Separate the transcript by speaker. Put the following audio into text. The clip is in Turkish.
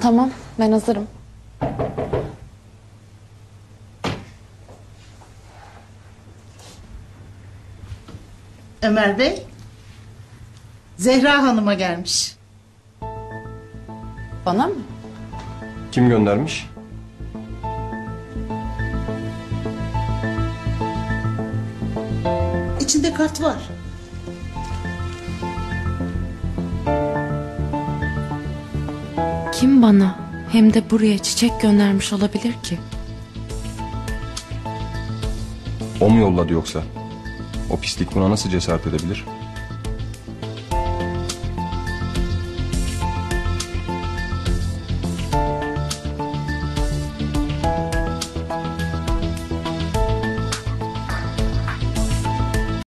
Speaker 1: Tamam ben hazırım.
Speaker 2: Ömer Bey. Zehra Hanım'a gelmiş.
Speaker 1: Bana mı?
Speaker 3: Kim göndermiş?
Speaker 2: İçinde kart var.
Speaker 1: Kim bana hem de buraya çiçek göndermiş olabilir ki?
Speaker 3: O mu yolladı yoksa? O pislik buna nasıl cesaret edebilir?